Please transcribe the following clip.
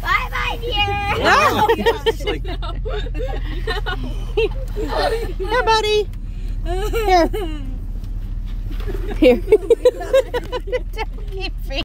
bye bye, dear. Oh, it's no. Here, buddy. Here. Here.